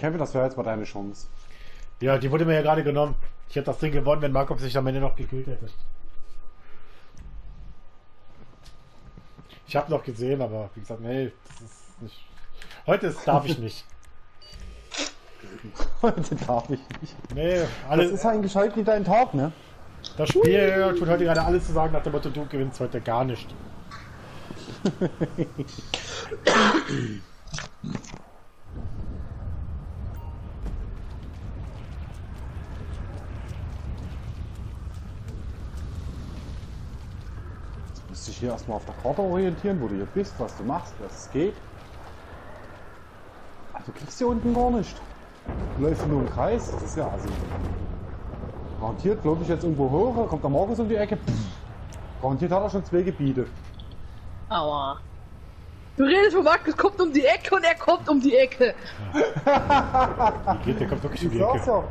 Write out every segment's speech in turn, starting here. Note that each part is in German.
Kevin, das wäre jetzt mal deine Chance. Ja, die wurde mir ja gerade genommen. Ich hätte das Ding gewonnen, wenn Markov sich am Ende noch gekühlt hätte. Ich habe noch gesehen, aber wie gesagt, nee, das ist nicht. Heute ist, darf ich nicht. Heute darf ich nicht. Nee, Das alles, ist eigentlich heute wie dein Tag, ne? das Spiel tut heute gerade alles zu sagen, nach dem Motto, du gewinnst heute gar nicht. musst dich hier erstmal auf der Karte orientieren, wo du hier bist, was du machst, was es geht. Du kriegst hier unten gar nicht. Du läufst nur im Kreis. Das ist ja also. Garantiert glaube ich jetzt irgendwo hoch, da kommt der Markus um die Ecke. Pff. Garantiert hat er schon zwei Gebiete. Aua. Du redest von Markus kommt um die Ecke und er kommt um die Ecke. Geht, der kommt wirklich um Ich die sag's Ecke.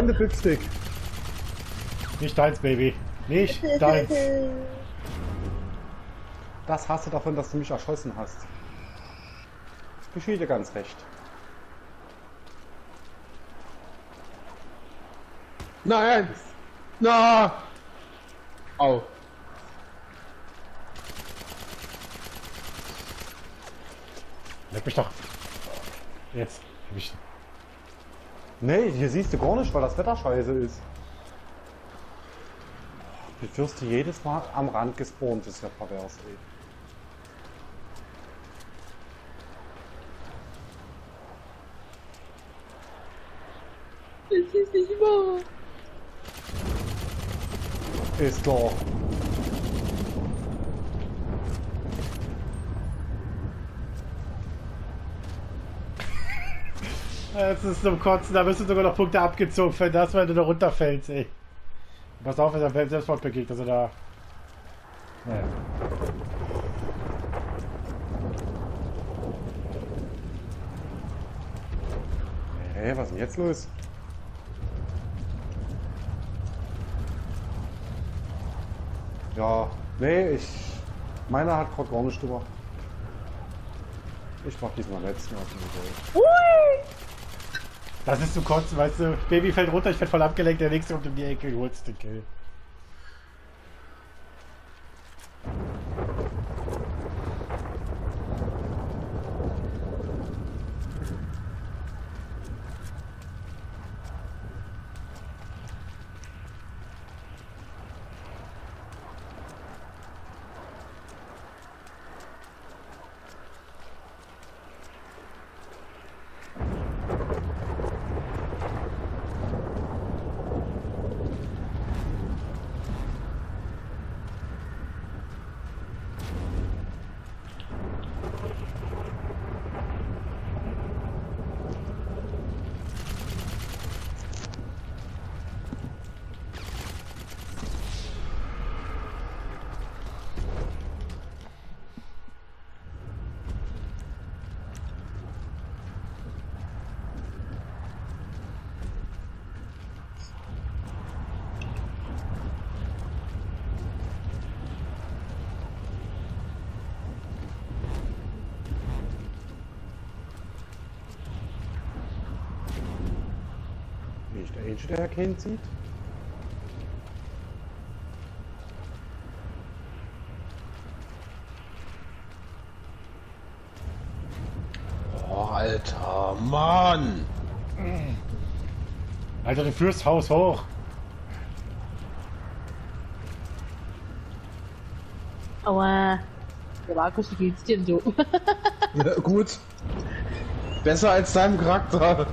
Bückstick. Nicht deins, Baby. Nicht deins. Das hast du davon, dass du mich erschossen hast. Das geschieht dir ganz recht. Nein! Na! Au. Leck mich doch. Jetzt. Hab ich. Nee, hier siehst du gar nicht, weil das Wetter scheiße ist. Du wirst hier jedes Mal am Rand gespawnt, das ist ja pervers, ey. Das ist nicht wahr. Ist klar. Das ist zum Kotzen, da wirst du sogar noch Punkte abgezogen für das, weil du da runterfällst, ey. Pass auf, wenn der Selbstmord begegnet, also da. Naja. Hey, was ist denn jetzt los? Ja, nee, ich. Meiner hat gerade gar nicht drüber. Ich mach diesmal letzten auf den Goal. Das ist zum Kotzen, weißt du. Baby fällt runter, ich werde voll abgelenkt, der nächste kommt um die Ecke, holst den Kill. Erkennt sieht. Oh, Alter, Mann! Alter, du führst Haus hoch. Aua. Der Markus, wie geht's dir so? Ja, gut. Besser als deinem Charakter.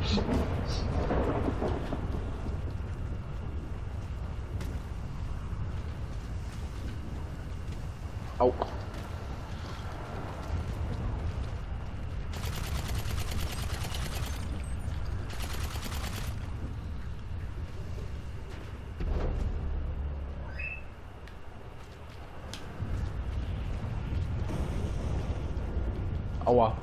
Au. Aua.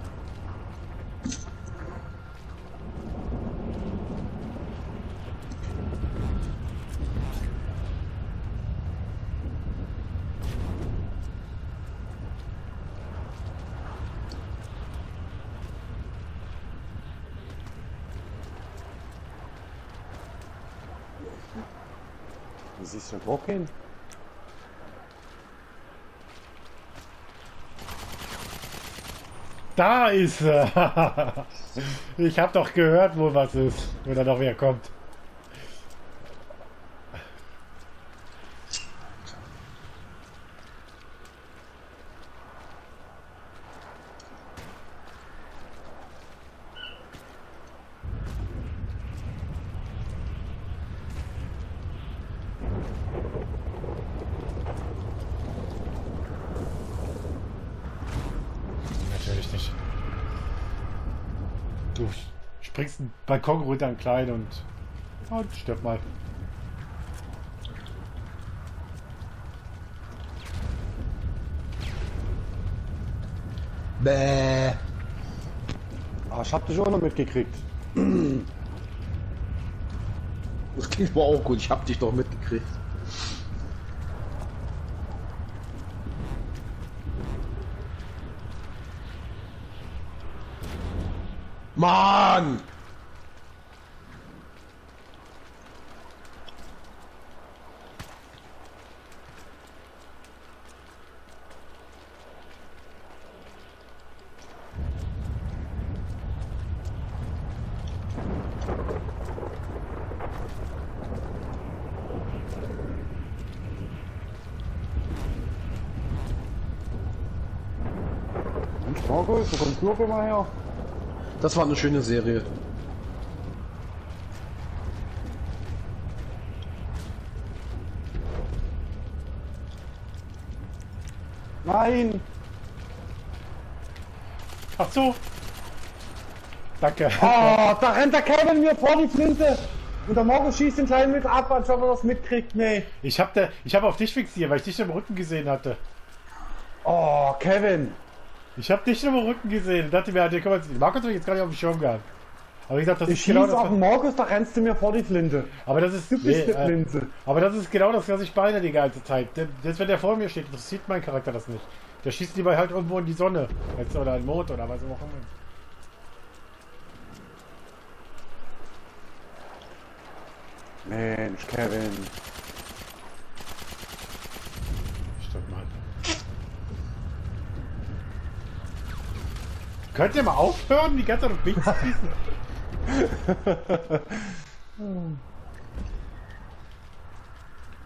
Siehst du Druck hin? Da ist er. Ich habe doch gehört, wo was ist. Oder noch wer kommt. Natürlich nicht. Du springst einen Balkon runter, einen kleinen und. Und stirb mal. Bäh. Ah, ich hab dich auch noch mitgekriegt. Das klingt aber auch gut. Ich hab dich doch mitgekriegt. Mann! Wo du auf immer her? Das war eine schöne Serie. Nein! Ach so. Danke. Oh, da rennt der Kevin mir vor die Flinte! Und der Markus schießt den Kleinen mit ab, als ob er das mitkriegt. Nee. Ich habe hab auf dich fixiert, weil ich dich im Rücken gesehen hatte. Oh, Kevin! Ich habe dich im Rücken gesehen. Dachte mir, der kann man, Markus habe ich jetzt gar nicht auf dem Schirm gehabt. Aber ich dachte, das Ich ist schieß genau das. auf den Markus, da rennst du mir vor die Flinte. Aber das ist Du bist nee, eine äh, Flinte. Aber das ist genau das, was ich meine die ganze Zeit. Jetzt, wenn der vor mir steht, interessiert mein Charakter das nicht. Der schießt lieber halt irgendwo in die Sonne. Jetzt, oder in den Mond oder was auch immer. Mensch, Kevin. Stimmt mal. Könnt ihr mal aufhören, die ganze Zeit auf mich zu schießen?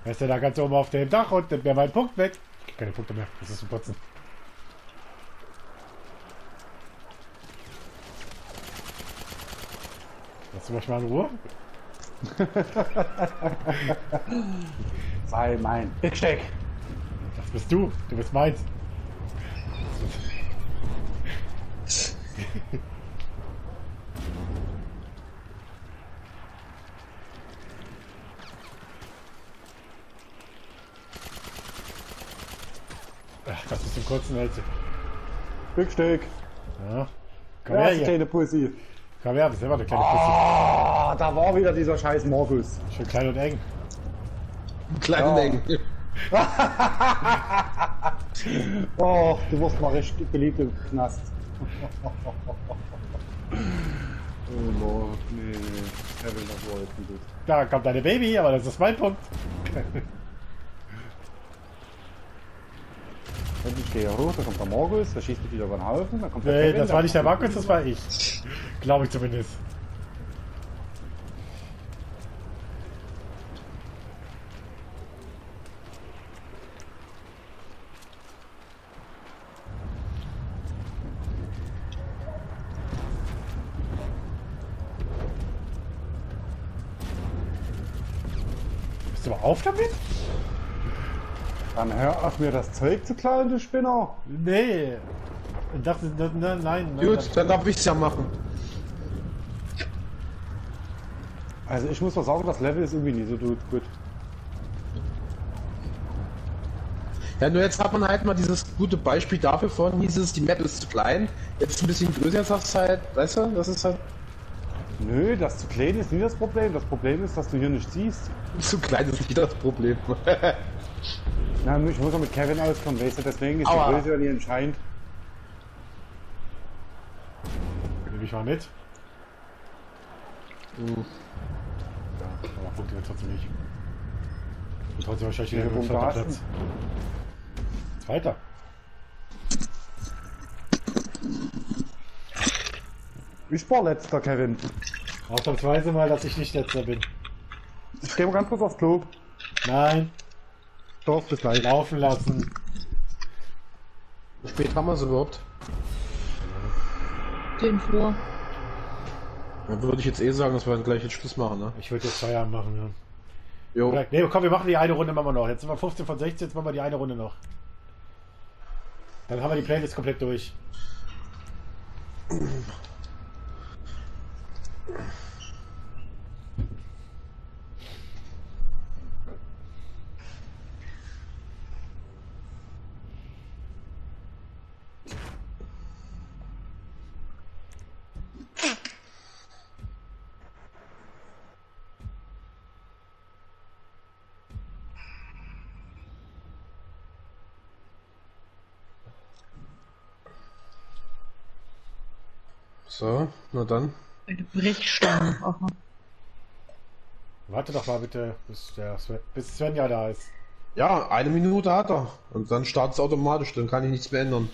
Er ist ja da ganz oben auf dem Dach und nimmt mir meinen Punkt weg. Keine Punkte mehr, das ist zum Putzen. Lass du mich mal in Ruhe? Sei mein Bigsteck. Das bist du, du bist meins. Ach, das ist im kurzen Hälse. Bigsteck. Ja. Komm her die hier. kleine Pussy. Komm her, selber eine kleine Pussy. Ah, da war wieder dieser scheiß Markus. Schön klein und eng. Kleine Ja. Mengen. Oh, du wirst mal recht beliebt im Knast. Oh Lord, nee. Das war jetzt nicht gut. Da kommt deine Baby, aber das ist mein Punkt. Und ich gehe hoch, da kommt der Markus, der schießt mich wieder über den Haufen. Dann kommt der Nee, Kevin, das war nicht der Markus, das war ich. Glaube ich zumindest. Auf damit? Dann hör auf mir das Zeug zu klauen, du Spinner. Nee. Ich dachte, na, nein. nein, Gut, dann darf ich's ja machen. Also ich muss mal sagen, das Level ist irgendwie nie so gut. gut. Ja, nur jetzt hat man halt mal dieses gute Beispiel dafür von, hieß es, die Map ist zu klein, jetzt ein bisschen größer, jetzt sagst du halt, weißt du, das ist halt Nö, das zu klein ist nie das Problem. Das Problem ist, dass du hier nicht siehst. zu klein, ist nicht das Problem. Na, ich muss auch mit Kevin auskommen, weißt du, deswegen ist Aua. die Größe ja nie entscheidend. Nehme ich mal mit. Hm. Ja, aber Punkte wird trotzdem nicht. Und trotzdem wahrscheinlich wieder zweiter Punkte Platz. Zweiter. Ich war letzter, Kevin. Ausnahmsweise mal, dass ich nicht letzter bin. Ich gehe mal ganz kurz aufs Klo. Nein, Doch, bis gleich. laufen lassen. Wie spät haben wir es überhaupt? Den vor. Dann würde ich jetzt eh sagen, dass wir dann gleich jetzt Schluss machen, ne? Ich würde jetzt Feierabend machen, ja. Jo. Nee, komm, wir machen die eine Runde machen wir noch. Jetzt sind wir 15 von 16, jetzt machen wir die eine Runde noch. Dann haben wir die Playlist komplett durch. So, na dann. Eine Brechstange. Aha. Warte doch mal bitte, bis, der Sven, bis Svenja da ist. Ja, eine Minute hat er. Und dann startet es automatisch, dann kann ich nichts mehr ändern.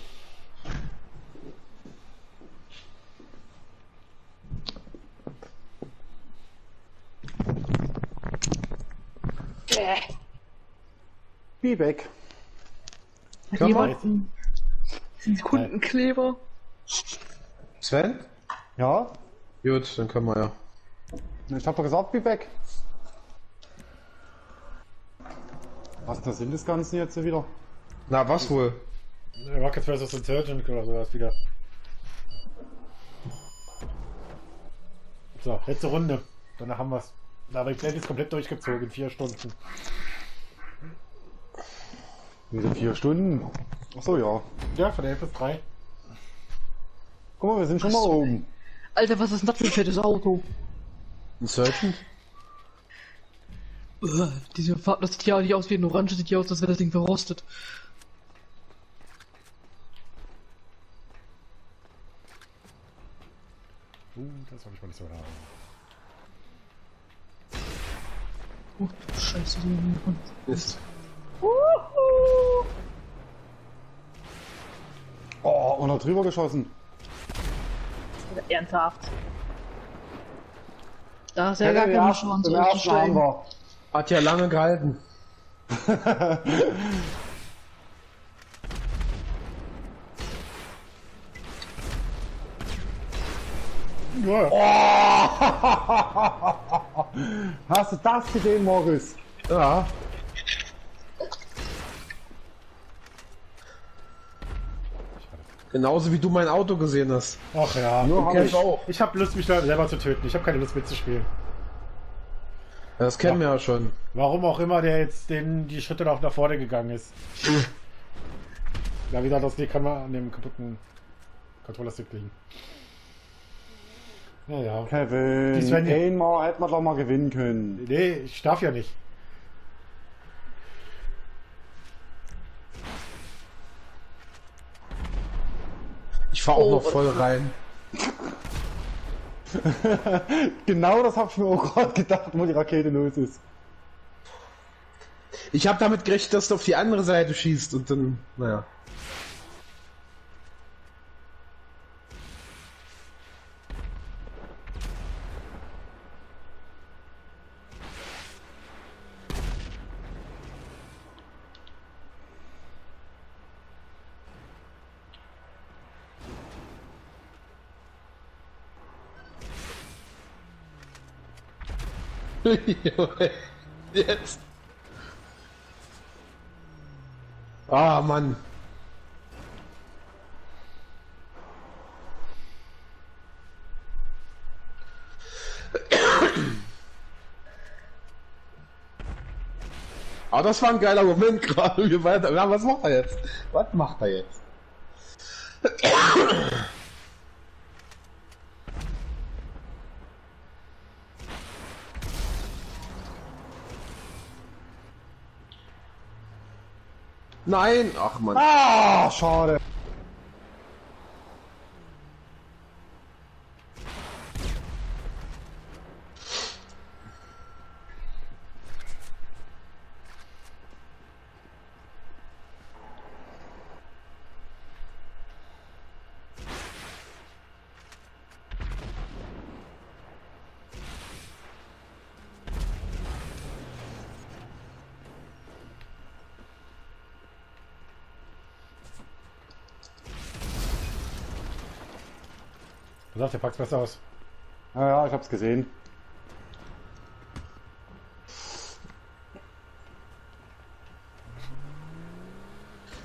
Wie weg. Hat Kann man- jemand einen, einen Kundenkleber? Sven? Ja? Gut, dann können wir ja. Ich hab doch gesagt, wie weg. Was das sind das Ganze jetzt wieder? Na, was wohl? Rockets vs. Insurgent oder sowas wieder. So, letzte Runde. Danach haben wir's. Da haben wir die Playlist komplett durchgezogen in vier Stunden. Diese vier Stunden. Ach so, ja. Ja, von 11 bis 3. Guck mal, wir sind schon Ach mal oben. Alter, was ist denn das für ein fettes Auto? Insurgent? Uah, diese Farbe, das sieht ja nicht aus wie ein Orange, sieht ja aus, als wäre das Ding verrostet. Uh, das habe ich mal nicht so haben. Oh, scheiße, so ein Ist. Oh, und da drüber geschossen. Ernsthaft. Da ist ja gar den ersten haben auszusteigen. wir. Hat ja lange gehalten. Ja, Hast du das gesehen, Morris? Ja. Genauso wie du mein Auto gesehen hast. Ach ja. Nur hab kenn ich auch. Ich habe Lust, mich da selber zu töten. Ich habe keine Lust mitzuspielen. Ja, Das kennen wir ja schon. Warum auch immer der jetzt den, die Schritte noch nach vorne gegangen ist. Ja, wie gesagt, das liegt kann man an dem kaputten Controller-Stick liegen. Naja. Kevin, Svenja. einmal hätten wir doch mal gewinnen können. Nee, ich darf ja nicht. Ich auch Oh, noch voll rein. Genau das hab ich mir auch gerade gedacht, wo die Rakete los ist. Ich habe damit gerechnet, dass du auf die andere Seite schießt und dann, naja. Jetzt. Ah, Mann. Aber das war ein geiler Moment gerade. Ja, was macht er jetzt? Was macht er jetzt? Nein! Ach man. Ah, schade. Pass auf, der packt's besser aus. Ja, ja, ich hab's gesehen.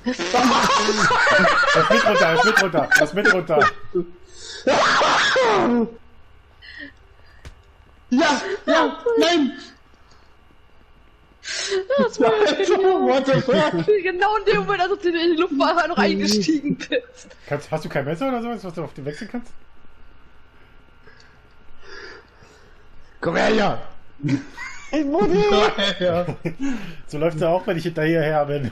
Er ist mit runter, er ist mit runter, er ist mit runter. Ja! Ja! Nein! What the fuck? Genau in dem Moment, als du in die Luftfahrt noch eingestiegen bist. Kannst, hast du kein Messer oder sowas, was du auf den wechseln kannst? Komm her, ja! Hey, Mutti! ja. So läuft's ja auch, wenn ich hinterher bin.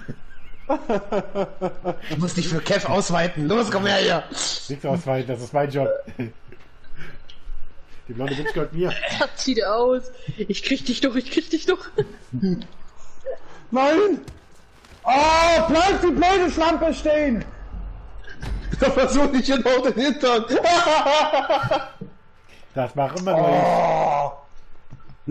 Du musst dich für Kev ausweiten. Los, komm her, ja! Nichts ausweichen, das ist mein Job. Die blonde Bitch gehört mir. Er zieht aus. Ich krieg dich doch, ich krieg dich doch. Nein! Oh, bleib die blöde Schlampe stehen! Da versuch ich genau den Hintern. Das macht immer nur ich.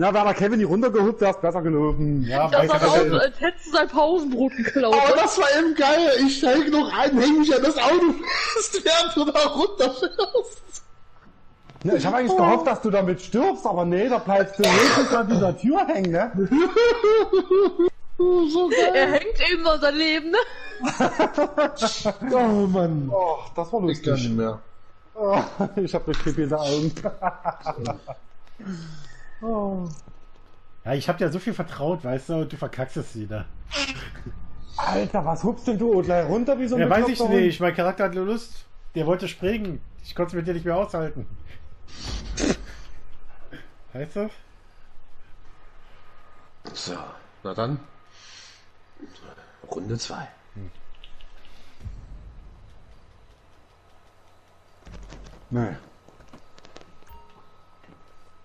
Na, wäre der Kevin nicht runtergehupt, wär's besser gelaufen. Ja, Das sah aus, als hättest du sein Pausenbrot geklaut. Aber das war eben geil. Ich steig noch ein, häng mich an das Auto fest, während du da runterfährst. Ja, ich habe eigentlich gehofft, dass du damit stirbst, aber nee, da bleibst du höchstens an dieser Tür hängen, ne? So geil. Er hängt eben noch sein Leben, ne? Oh Mann. Oh, das war Ich kann nicht lustig. mehr. Oh, ich habe kribbelnde Augen. oh. Ja, ich hab dir so viel vertraut, weißt du, und du verkackst es wieder. Alter, was hupst denn du gleich runter wie so ein Ja, weiß ich nicht, mein Charakter hat nur Lust. Der wollte springen. Ich konnte es mit dir nicht mehr aushalten. Weißt du? So, na dann. Runde 2. Nee.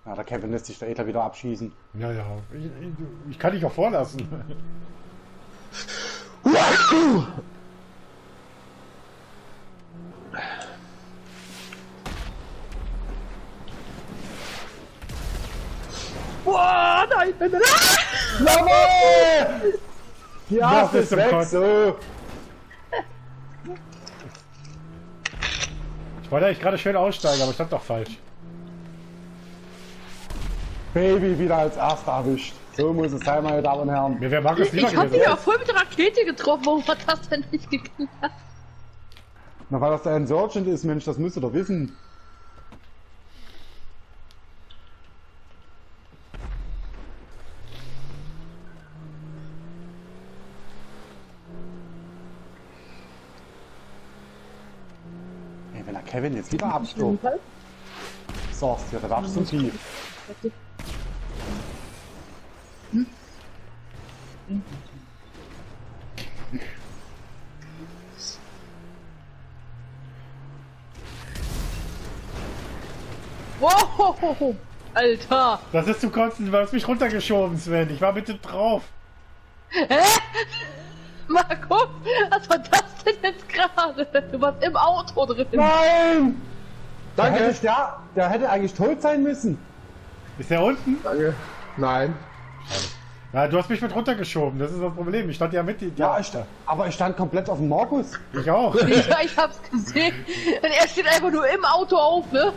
Ja, der Kevin lässt sich da Edler wieder abschießen. Ja, ja. Ich, ich, ich kann dich auch vorlassen. Boah, nein, nein, nein. Jawohl! Die Das Arme ist weg, Kotzen. so. Ich wollte eigentlich gerade schön aussteigen, aber ich stand doch falsch. Baby wieder als erster erwischt. So muss es sein, meine Damen und Herren. Mir wäre Markus lieber Ich hab dich ja voll mit der Rakete getroffen. Warum hat das denn nicht geklappt? Na, weil das der Insurgent ist, Mensch, das müsst ihr doch wissen. Ey, wenn der Kevin jetzt wieder abstürzt, sagst du, ja, da darfst du zum Tief. Wow, Alter. Das ist zum Kotzen, du hast mich runtergeschoben, Sven. Ich war bitte drauf. Marco, was war das denn jetzt gerade? Du warst im Auto drin. Nein! Danke. Der hätte, der, der hätte eigentlich tot sein müssen. Ist der unten? Danke. Nein. Ja, du hast mich mit runtergeschoben. Das ist das Problem. Ich stand ja mit dir. Ja, ich, aber ich stand komplett auf dem Markus. ich auch. Ja, ich hab's gesehen. Und er steht einfach nur im Auto auf, ne?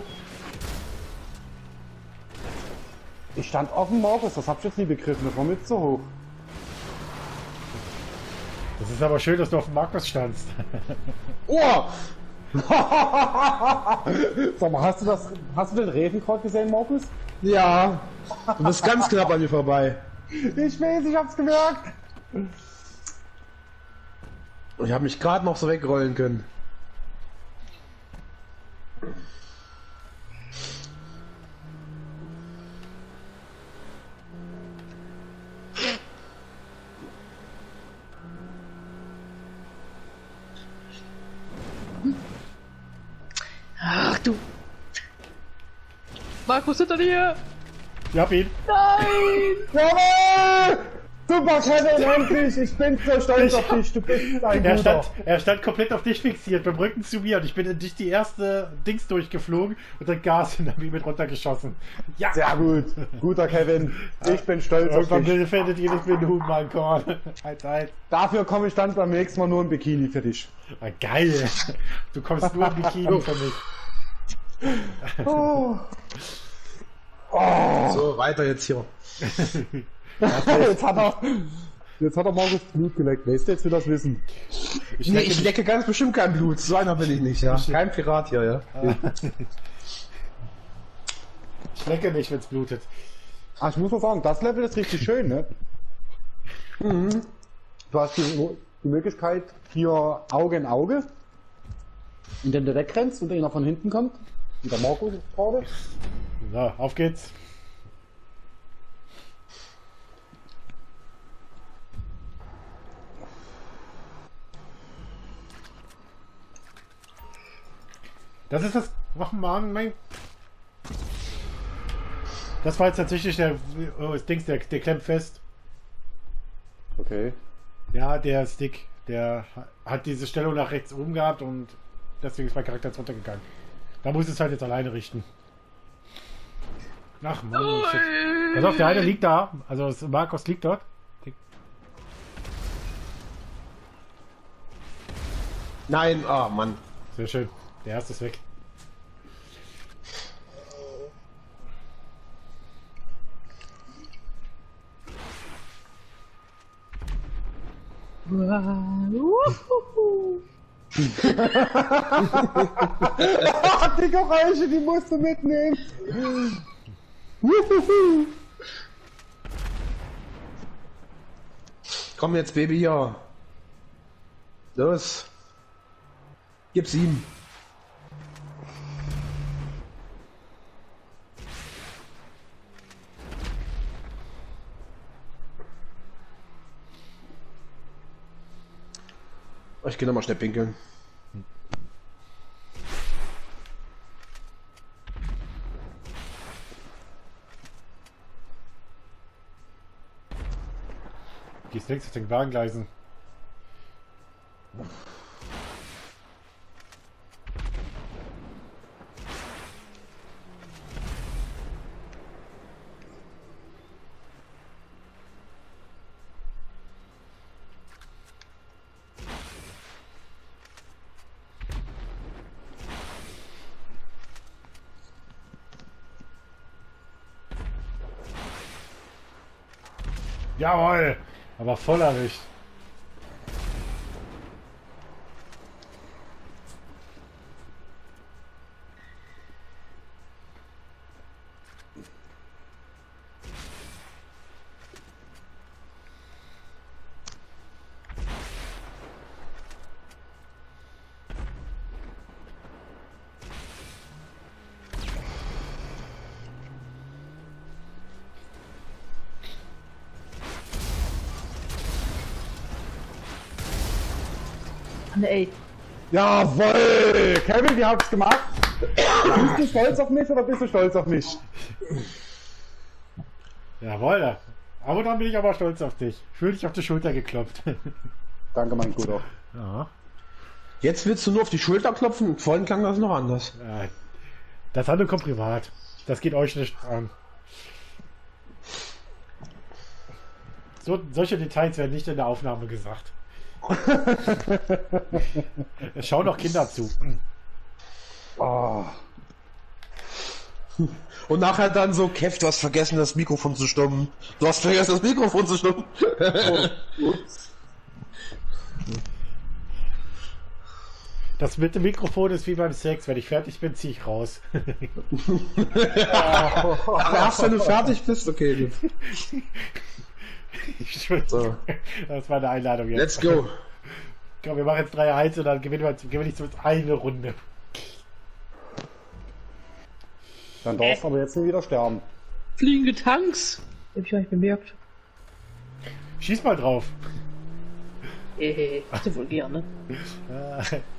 Ich stand auf dem Markus, das hab ich jetzt nie begriffen, das war mit so hoch. Das ist aber schön, dass du auf dem Markus standst. Oh! Sag mal, hast du das, hast du den Reden gerade gesehen, Markus? Ja. Du bist ganz knapp an mir vorbei. Ich weiß, ich hab's gemerkt. Ich habe mich gerade noch so wegrollen können. Ach du. Markus hinter dir! Ich hab ihn. Nein! Jawohl! Super, Kevin, endlich! Ich bin so stolz auf dich. Du bist ein Er guter. stand, er stand komplett auf dich fixiert, beim Rücken zu mir und ich bin in dich die erste Dings durchgeflogen und dann Gas und ihn mit runtergeschossen. Ja! Sehr gut. Guter Kevin. Ich bin stolz auf Irgendwann dich. findet ihr nicht mehr den Huhn, mein Korn. Halt, halt. Dafür komme ich dann beim nächsten Mal nur im Bikini für dich. Ah, geil. Du kommst nur im Bikini für mich. Oh. So, weiter jetzt hier. Jetzt hat er, jetzt hat er Markus Blut geleckt. Weißt du jetzt, wie das wissen? Ich Nee, lecke ich lecke ganz bestimmt kein Blut. So einer bin ich nicht, ja. Kein Pirat hier, ja. Ich lecke nicht, wenn's blutet. Ah, ich muss mal sagen, das Level ist richtig schön, ne? Mhm. Du hast die, die Möglichkeit, hier Auge in Auge, indem du wegrennst und einer von hinten kommt. Wie der Markus gerade. So, auf geht's. Das ist das. Ach Mann, mein. Das war jetzt tatsächlich der. Oh, das Dings, der, der klemmt fest. Okay. Ja, der Stick. Der hat diese Stellung nach rechts oben gehabt und deswegen ist mein Charakter jetzt runtergegangen. Da muss es halt jetzt alleine richten. Ach Mann. shit. Pass auf, der eine liegt da. Also Markus liegt dort. Nein, ah, Mann. Sehr schön. Der erste ist weg. Die Geräusche, die musst du mitnehmen. Wuhuhu. Komm jetzt, Baby, hier. Los. Gib's ihm. Ich geh nochmal schnell pinkeln. Links auf den Bahngleisen. Jawohl! Aber voll erwischt. Mann, ey. Jawohl! Kevin, wie habt's gemacht? Bist du stolz auf mich oder bist du stolz auf mich? Jawohl! Aber dann bin ich aber stolz auf dich. Ich fühle dich auf die Schulter geklopft. Danke, mein Guter. ja. Jetzt willst du nur auf die Schulter klopfen? Vorhin klang das noch anders. ja. Das andere kommt privat. Das geht euch nicht an. So, solche Details werden nicht in der Aufnahme gesagt. es schauen auch Kinder zu. Oh. Und nachher dann so, Kev, du hast vergessen, das Mikrofon zu stummen. Du hast vergessen, das Mikrofon zu stummen. Das mit dem Mikrofon ist wie beim Sex. Wenn ich fertig bin, ziehe ich raus. Ach, erst wenn du fertig bist, okay. So. Das war eine Einladung jetzt. Let's go. Komm, wir machen jetzt 3-1 und dann gewinnen wir, gewinnen ich zumindest eine Runde. Dann darfst du aber jetzt nie wieder sterben. Fliegende Tanks. Hab ich gar nicht bemerkt. Schieß mal drauf. Hehehe, du wohl gerne.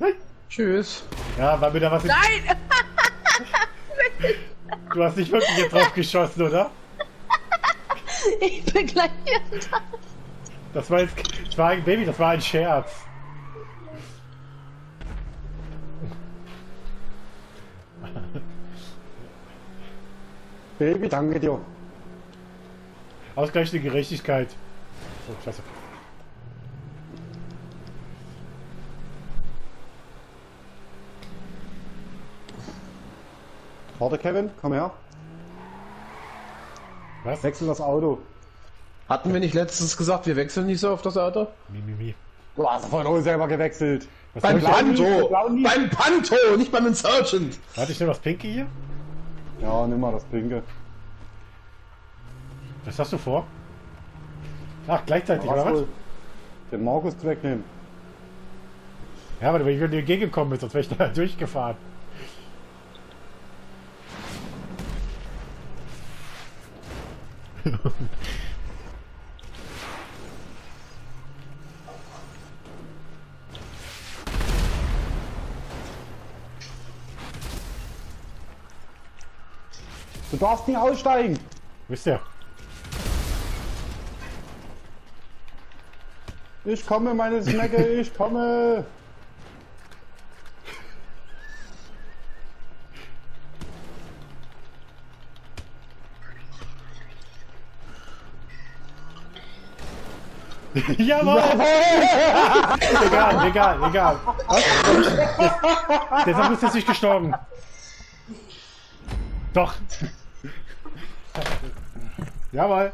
Äh, Tschüss. Ja, war mir da was in... Nein! Du hast nicht wirklich jetzt drauf geschossen, oder? Ich bin gleich hier. Das war jetzt... Das war ein Baby, das war ein Scherz. Baby, danke dir. Ausgleichende Gerechtigkeit. Oh, scheiße. Warte, Kevin, komm her. Was? Wechsel das Auto. Hatten wir nicht letztens gesagt, wir wechseln nicht so auf das Auto? Mi, mi, mi. Du hast von uns selber gewechselt. Was Beim Panto! Beim Panto, nicht beim Insurgent! Warte, ich nehme das Pinky hier. Ja, nimm mal das Pinke. Was hast du vor? Ach, gleichzeitig, Was oder was? Den Markus wegnehmen. Ja, aber wenn ich dir entgegengekommen bin, sonst wäre ich da durchgefahren. Du darfst nie aussteigen. Wisst ihr? Ich komme, meine Snacke, ich komme. Jawohl! egal, egal, egal. Was? Jetzt- Deshalb ist jetzt nicht gestorben. Doch. Jawohl.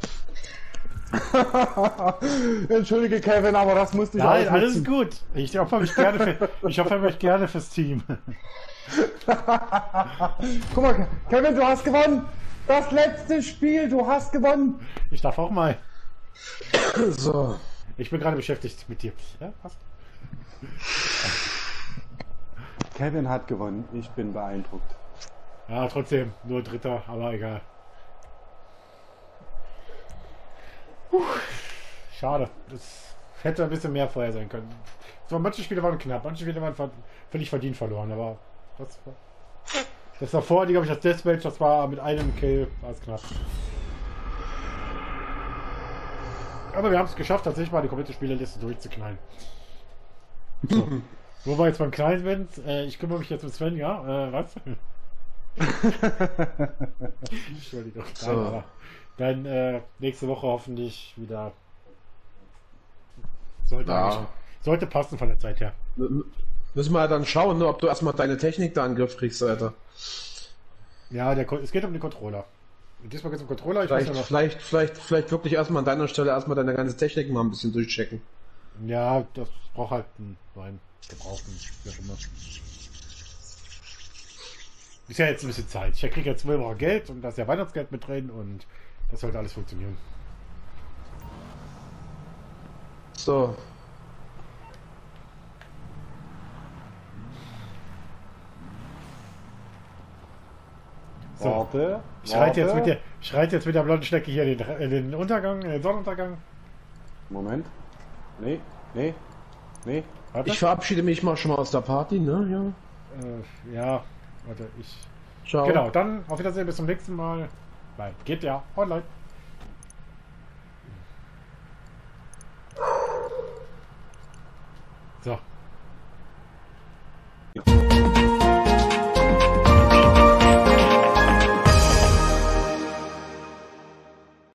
Entschuldige, Kevin, aber das musste ich Nein, alles gut. Ich opfer mich gerne, für, ich opfer mich gerne fürs Team. Guck mal, Kevin, du hast gewonnen. Das letzte Spiel, du hast gewonnen. Ich darf auch mal. So. Ich bin gerade beschäftigt mit dir. Ja, passt. Kevin hat gewonnen. Ich bin beeindruckt. Ja, trotzdem, nur Dritter, aber egal. Puh, Schade. Das hätte ein bisschen mehr vorher sein können. So, manche Spiele waren knapp, manche Spiele waren völlig verdient verloren, aber das war. Das davor, die glaube ich, das Deathmatch, das war mit einem Kill, war es knapp. Aber wir haben es geschafft, tatsächlich mal die komplette Spielerliste durchzuknallen. So. Wo wir jetzt beim Kleinen sind, äh, ich kümmere mich jetzt mit Sven, ja? Äh, was? Entschuldigung. So. dann äh, nächste Woche hoffentlich wieder. Sollte, Ja. sollte passen von der Zeit her. Müssen wir dann schauen, ne, ob du erstmal deine Technik da in den Griff kriegst, Alter. Ja, der, es geht um den Controller. Diesmal geht es um Controller. Ich weiß Vielleicht, ja noch. vielleicht, vielleicht, vielleicht wirklich erstmal an deiner Stelle erstmal deine ganze Technik mal ein bisschen durchchecken. Ja, das braucht halt einen neuen gebrauchten, wie auch immer. Ist ja jetzt ein bisschen Zeit. Ich kriege jetzt 12 Euro Geld und da ist ja Weihnachtsgeld mit drin und das sollte alles funktionieren. So. So. Warte. Ich reite jetzt, warte. mit der- ich reite jetzt mit der blonden Schnecke hier den, den Untergang, den Sonnenuntergang. Moment. Nee, nee, nee. Warte. Ich verabschiede mich mal schon mal aus der Party, ne? äh, ja, warte, ich. Ja. Ciao. Genau, dann auf Wiedersehen, bis zum nächsten Mal. Bei GTA Online. So,